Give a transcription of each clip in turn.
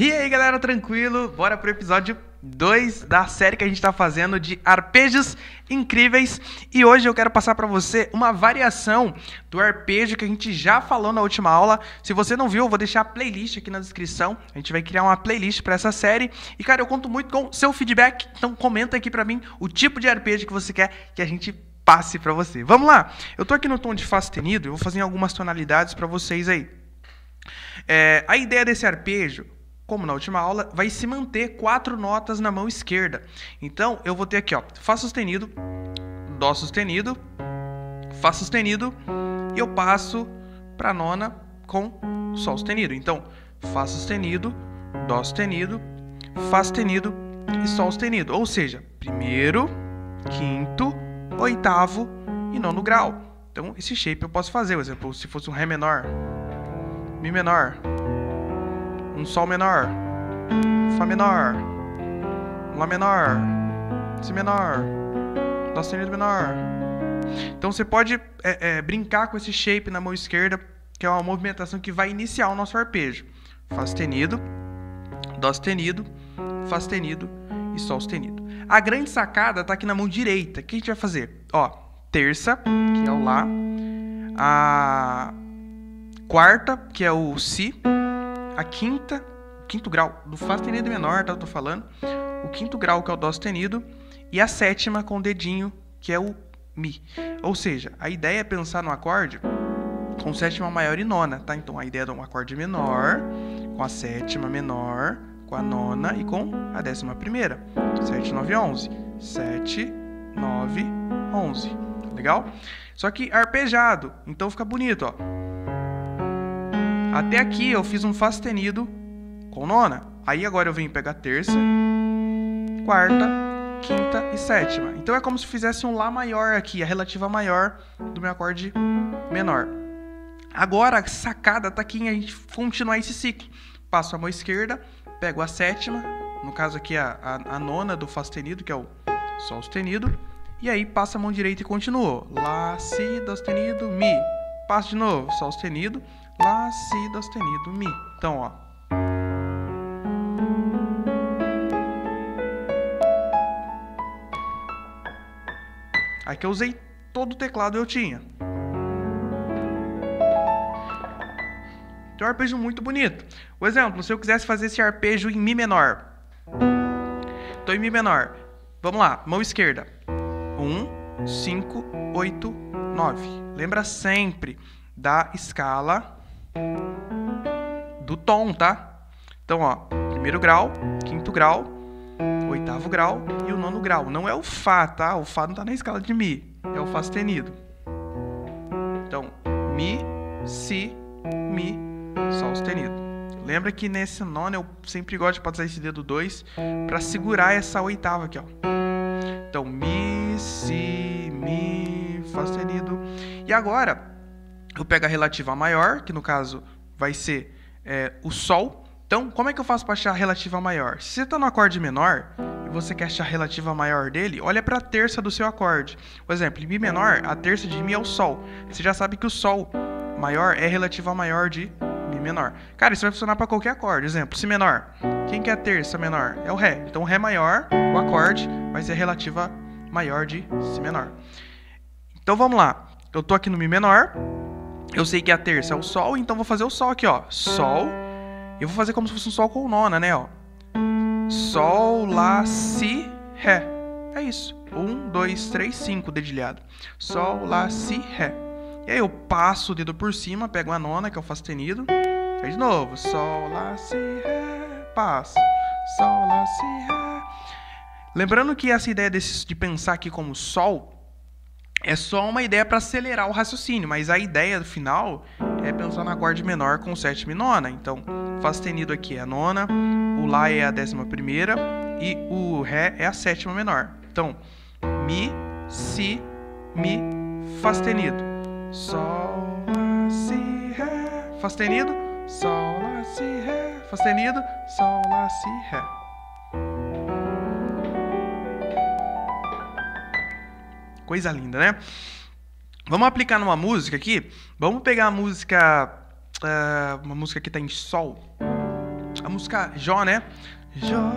E aí, galera, tranquilo? Bora pro episódio 2 da série que a gente tá fazendo de arpejos incríveis. E hoje eu quero passar para você uma variação do arpejo que a gente já falou na última aula. Se você não viu, eu vou deixar a playlist aqui na descrição. A gente vai criar uma playlist para essa série. E cara, eu conto muito com seu feedback, então comenta aqui para mim o tipo de arpejo que você quer que a gente passe para você. Vamos lá. Eu tô aqui no tom de fá sustenido, eu vou fazer algumas tonalidades para vocês aí. É, a ideia desse arpejo como na última aula, vai se manter quatro notas na mão esquerda. Então, eu vou ter aqui, ó, Fá sustenido, Dó sustenido, Fá sustenido, e eu passo para nona com Sol sustenido. Então, Fá sustenido, Dó sustenido, Fá sustenido e Sol sustenido. Ou seja, primeiro, quinto, oitavo e nono grau. Então, esse shape eu posso fazer. Por exemplo, se fosse um Ré menor, Mi menor, um Sol menor, Fá menor, Lá menor, Si menor, Dó sustenido menor. Então você pode é, é, brincar com esse shape na mão esquerda, que é uma movimentação que vai iniciar o nosso arpejo. Fá sustenido, Dó sustenido, Fá sustenido e Sol sustenido. A grande sacada está aqui na mão direita. O que a gente vai fazer? Ó, terça, que é o Lá, a quarta, que é o Si, a quinta, quinto grau do Fá sustenido menor, tá? Eu tô falando. O quinto grau, que é o Dó sustenido. E a sétima com o dedinho, que é o Mi. Ou seja, a ideia é pensar no acorde com sétima maior e nona, tá? Então a ideia é um acorde menor, com a sétima menor, com a nona e com a décima primeira. 7, 9, 11. 7, 9, 11. Legal? Só que arpejado, então fica bonito, ó. Até aqui eu fiz um Fá sustenido com nona. Aí agora eu venho pegar terça, quarta, quinta e sétima. Então é como se fizesse um Lá maior aqui, a relativa maior do meu acorde menor. Agora a sacada tá aqui em a gente continuar esse ciclo. Passo a mão esquerda, pego a sétima, no caso aqui a, a, a nona do Fá sustenido, que é o Sol sustenido. E aí passo a mão direita e continuo. Lá, Si, Dó sustenido, Mi. Passo de novo, Sol sustenido. Lá, Si, Dó sustenido, Mi. Então, ó. Aqui eu usei todo o teclado eu tinha. Tem um arpejo muito bonito. O exemplo, se eu quisesse fazer esse arpejo em Mi menor. Estou em Mi menor. Vamos lá, mão esquerda. 1, 5, 8, 9. Lembra sempre da escala do tom, tá? Então, ó, primeiro grau, quinto grau, oitavo grau e o nono grau. Não é o Fá, tá? O Fá não tá na escala de Mi, é o Fá sustenido. Então, Mi, Si, Mi, Sol sustenido. Lembra que nesse nono eu sempre gosto de passar esse dedo 2 para segurar essa oitava aqui, ó. Então, Mi, Si, Mi, Fá sustenido. E agora, eu pego a relativa maior, que no caso vai ser é, o Sol. Então, como é que eu faço para achar a relativa maior? Se você está no acorde menor e você quer achar a relativa maior dele, olha para a terça do seu acorde. Por exemplo, em Mi menor, a terça de Mi é o Sol. Você já sabe que o Sol maior é relativa maior de Mi menor. Cara, isso vai funcionar para qualquer acorde. Exemplo, Si menor. Quem que é a terça menor? É o Ré. Então, o Ré maior, o acorde, vai ser relativa maior de Si menor. Então, vamos lá. Eu tô aqui no Mi menor. Eu sei que a terça é o Sol, então vou fazer o Sol aqui, ó. Sol. Eu vou fazer como se fosse um Sol com nona, né, ó. Sol, Lá, Si, Ré. É isso. Um, dois, três, cinco, dedilhado. Sol, Lá, Si, Ré. E aí eu passo o dedo por cima, pego a nona, que é o Fá sustenido. Aí de novo. Sol, Lá, Si, Ré. Passo. Sol, Lá, Si, Ré. Lembrando que essa ideia desse, de pensar aqui como Sol é só uma ideia para acelerar o raciocínio, mas a ideia final é pensar no acorde menor com sétima e nona. Então, Fá sustenido aqui é a nona, o Lá é a décima primeira e o Ré é a sétima menor. Então, Mi, Si, Mi, Fá sustenido. Sol, Lá, Si, Ré. Fá sustenido. Sol, Lá, Si, Ré. Fá sustenido. Sol, Lá, Si, Ré. Coisa linda, né? Vamos aplicar numa música aqui. Vamos pegar a música. Uh, uma música que tá em Sol. a música Jó, né? Jó,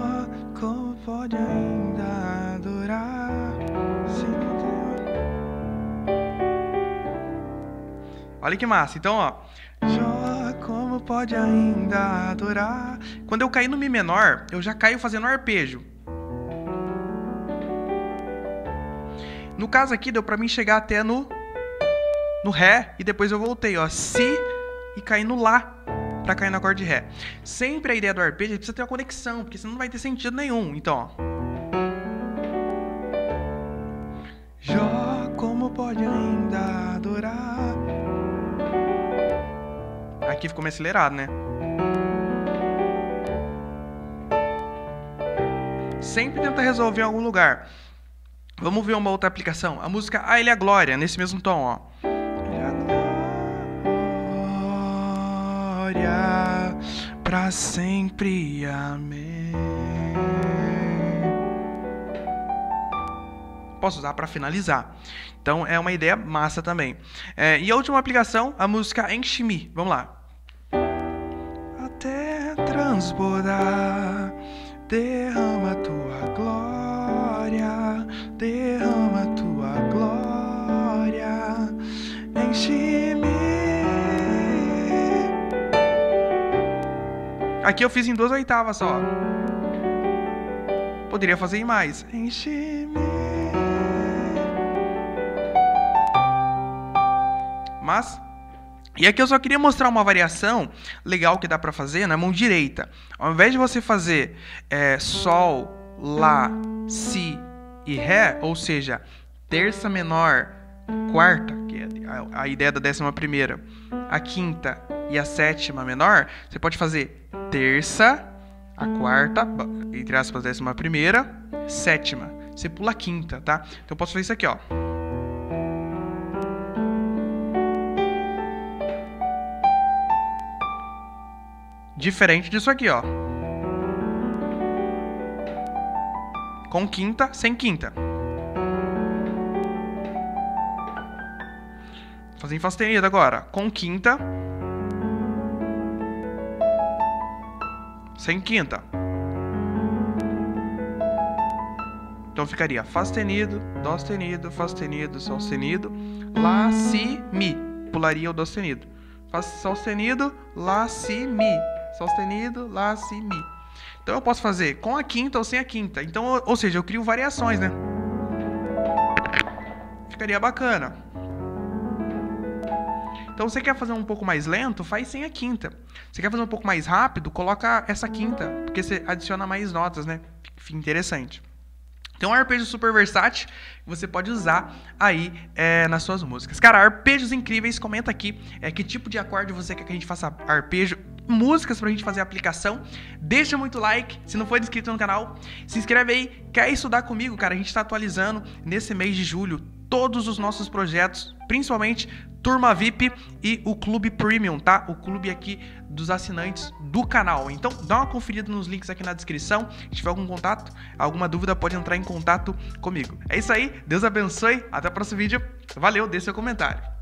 como pode ainda adorar. Olha que massa. Então, ó. Jó, como pode ainda adorar? Quando eu cair no Mi menor, eu já caio fazendo arpejo. No caso aqui, deu pra mim chegar até no no Ré e depois eu voltei, ó. Si e cair no Lá para cair no acorde de Ré. Sempre a ideia do arpejo é precisa ter uma conexão, porque senão não vai ter sentido nenhum. Então, ó. Jó, como pode ainda adorar? Aqui ficou meio acelerado, né? Sempre tenta resolver em algum lugar. Vamos ver uma outra aplicação. A música A Ele a Glória, nesse mesmo tom, ó. Glória para sempre, amém. Posso usar para finalizar. Então é uma ideia massa também. É, e a última aplicação, a música Enche-me. Vamos lá. Até transbordar, derrama tua glória, derrama tua glória, enche-me. Aqui eu fiz em duas oitavas só. Poderia fazer em mais. Enche-me. Mas e aqui eu só queria mostrar uma variação legal que dá para fazer na mão direita. Ao invés de você fazer é, Sol, Lá, Si e Ré, ou seja, terça menor, quarta, que é a, ideia da décima primeira, a quinta e a sétima menor, você pode fazer terça, a quarta, entre aspas, décima primeira, sétima. Você pula a quinta, tá? Então eu posso fazer isso aqui, ó. Diferente disso aqui, ó. Com quinta, sem quinta. Fazer em Fá sustenido agora. Com quinta. Sem quinta. Então ficaria Fá sustenido, Dó sustenido, Fá sustenido, Sol sustenido, Lá, Si, Mi. Pularia o Dó sustenido. Fá sustenido, Lá, Si, Mi. Sol sustenido, Lá, Si, Mi. Então eu posso fazer com a quinta ou sem a quinta. Então, ou, seja, eu crio variações, né? Ficaria bacana. Então você quer fazer um pouco mais lento, faz sem a quinta. Você quer fazer um pouco mais rápido, coloca essa quinta, porque você adiciona mais notas, né? Fica interessante. Tem um arpejo super versátil que você pode usar aí é, nas suas músicas. Cara, arpejos incríveis, comenta aqui é, que tipo de acorde você quer que a gente faça arpejo, músicas pra gente fazer a aplicação. Deixa muito like, se não for inscrito no canal, se inscreve aí, quer estudar comigo, cara, a gente tá atualizando nesse mês de julho todos os nossos projetos, principalmente Turma VIP e o Clube Premium, tá? O clube aqui dos assinantes do canal. Então, dá uma conferida nos links aqui na descrição. Se tiver algum contato, alguma dúvida, pode entrar em contato comigo. É isso aí, Deus abençoe, até o próximo vídeo. Valeu, deixe seu comentário.